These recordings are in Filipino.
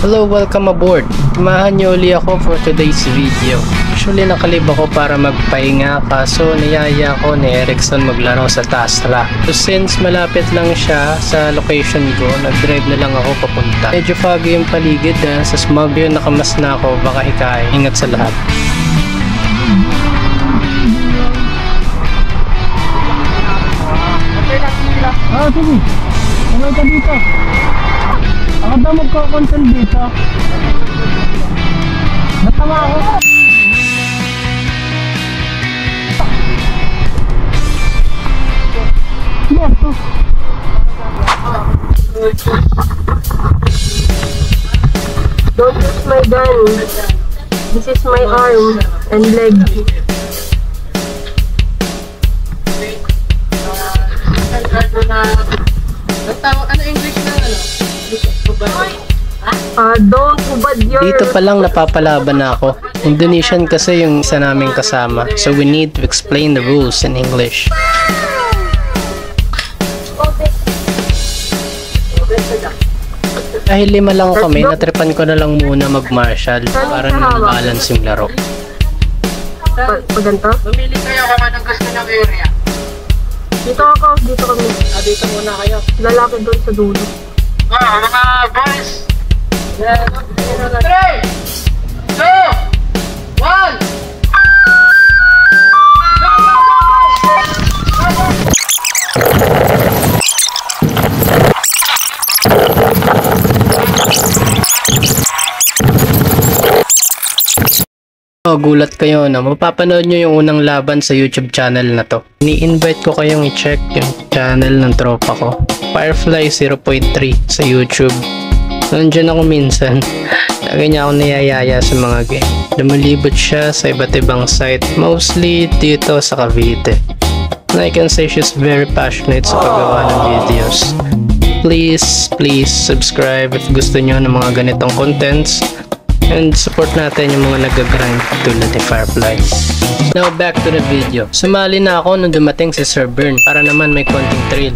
Hello, welcome aboard. Samahan niyo uli ako for today's video. Actually, nakalib ako para magpahinga kaso niyaya ko ni Erickson maglaro sa Tastra. So since malapit lang siya sa location ko, nag-drive na lang ako papunta. Medyo foggy yung paligid na sa smog yun nakamas na ako baka hikain. Ingat sa lahat. Ah, sige. Umay ka dito. Ako daw magko-control dito. Natawa ako. To. Don't use my gun. This is my arm and leg. Ano English ano? Uh, don't hubad your... Dito pa lang napapalaban na ako. Indonesian kasi yung isa naming kasama. So we need to explain the rules in English. Dahil lima lang kami, natripan ko na lang muna mag-marshal para na balance yung laro. Pa, pa ganito? Mamili kayo kung anong gusto ng area. Dito ako, dito kami. Ah, dito muna kayo. Lalaki doon sa dulo. Ah, mga boys! Three! Two! One! Oh, gulat kayo na mapapanood nyo yung unang laban sa YouTube channel na to. Ni-invite ko kayong i-check yung channel ng tropa ko. Firefly 0.3 sa YouTube. Nandiyan ako minsan. Lagi niya ako niyayaya sa mga game. Lumalibot siya sa iba't ibang site. Mostly dito sa Cavite. And I can say she's very passionate sa paggawa ng videos. Please, please subscribe if gusto nyo ng mga ganitong contents and support natin yung mga nag-grind tulad ni Firefly. Now back to the video. Sumali na ako nung dumating si Sir Bern para naman may konting thrill.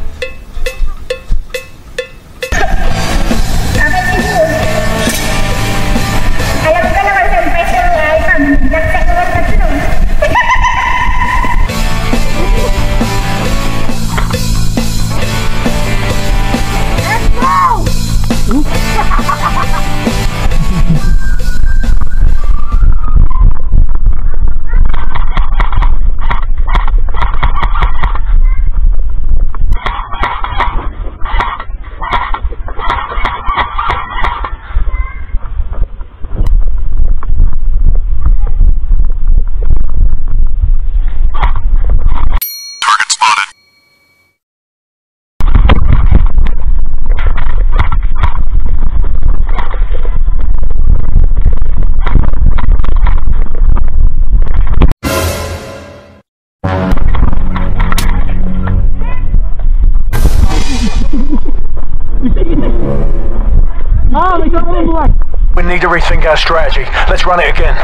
We need to rethink our strategy. Let's run it again.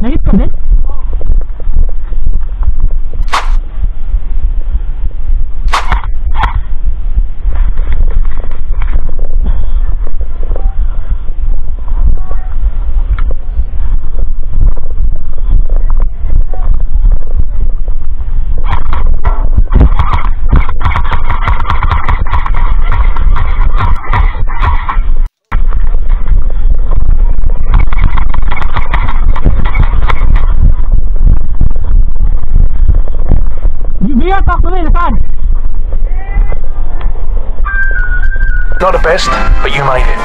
Nahit ka din? Talk to me, nasaan? Not the best, but you made it.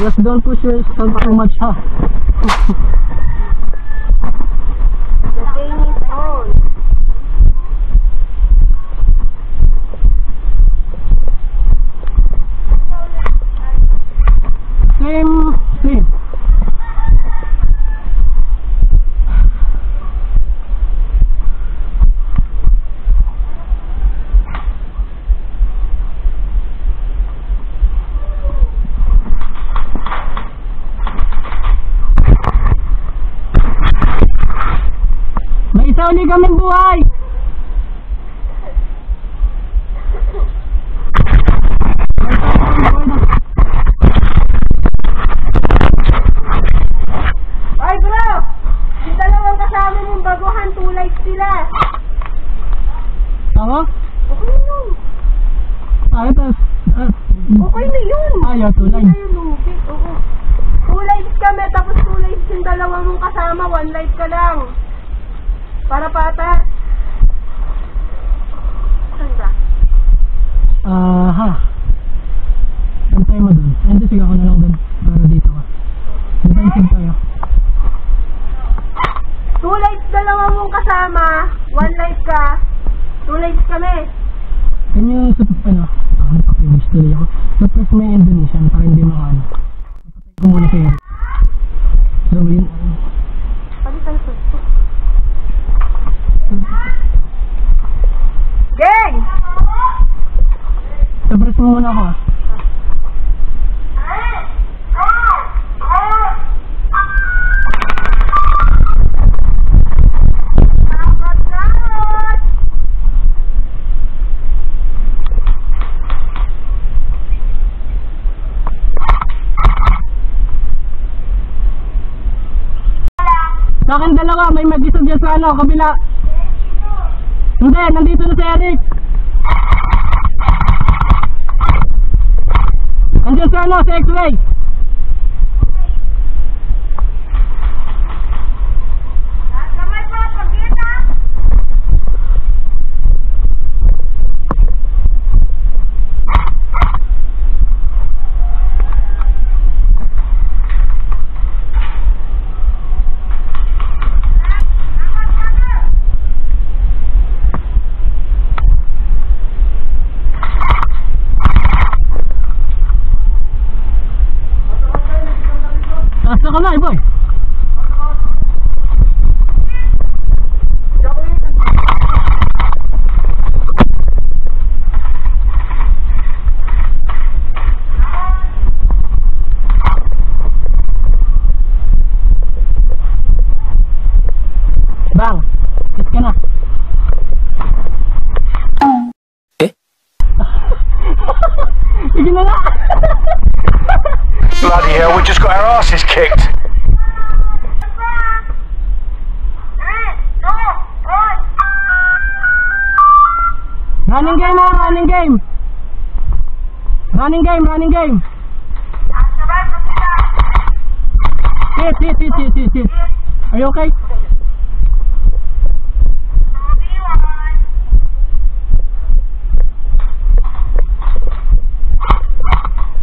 Just don't push yourself too much, ha? uli kami buhay! Ay bro! Yung dalawang kasama mong baguhan, two lights sila. Ako? Okay na yun. Ah, ito. Ah, Okay na yun. ayaw, tulay. Hindi na yun, lugi. Oo. Two lights kami, tapos two lights yung dalawang mong kasama, one light ka lang. Para pata. Saan ba? Ah, ha. Antay mo dun. Hindi, sige ako na lang dun. Para dito ka. Defensive tayo. Two lights dalawang mong kasama, one light ka, two lights kami. Can you, sup, ano? Ah, napakiwish tuloy ako. Suppress mo yung Indonesian para hindi makaano. Papatay ko muna kayo. So, yun. Palitan ko. Gang! Suppress mo muna ako ah. Dalawa, may mag-isa dyan sa ano, kabila. Hindi, nandito na si Eric. Andiyan sa ano, sa X-ray. Taas na ka na, eh, boy. Bang, hit ka na. Eh? Sige na nga. Bloody hell, we just got our asses kicked. Running game oh, running game. Running game, running game. Hit, hit, hit, hit, hit. Are you okay?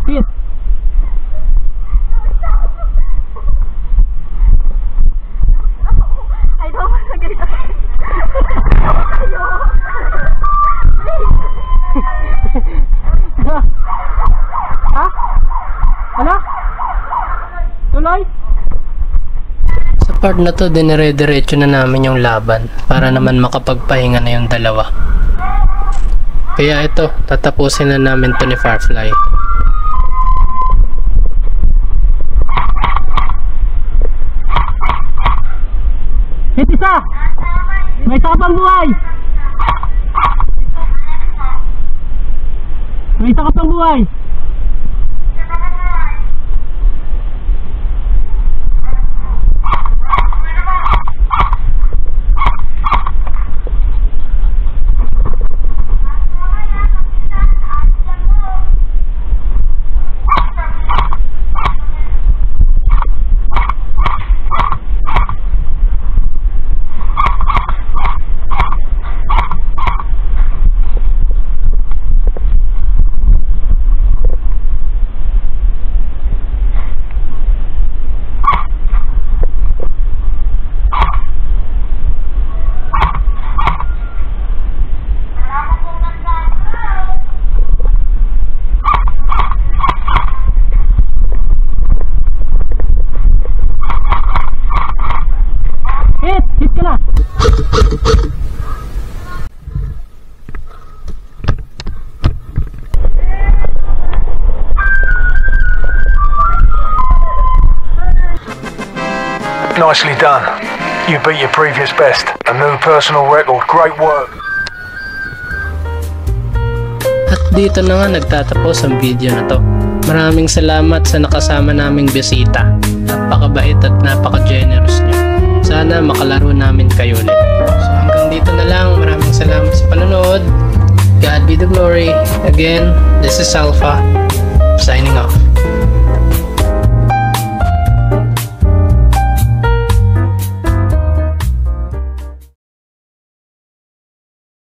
Hit. Ay, daw na ganito. ha? Ano? Tuloy? Sa part na to, dinire-diretso na namin yung laban para naman makapagpahinga na yung dalawa. Kaya ito, tatapusin na namin to ni Firefly. Hit isa! May isa ka pang buhay! May isa ka pang buhay! Nicely done. You beat your previous best. A new personal record. Great work. At dito na nga nagtatapos ang video na to. Maraming salamat sa nakasama naming bisita. Napakabait at napaka-generous nyo. Sana makalaro namin kayo ulit. So hanggang dito na lang. Maraming salamat sa panonood. God be the glory. Again, this is Alpha. Signing off.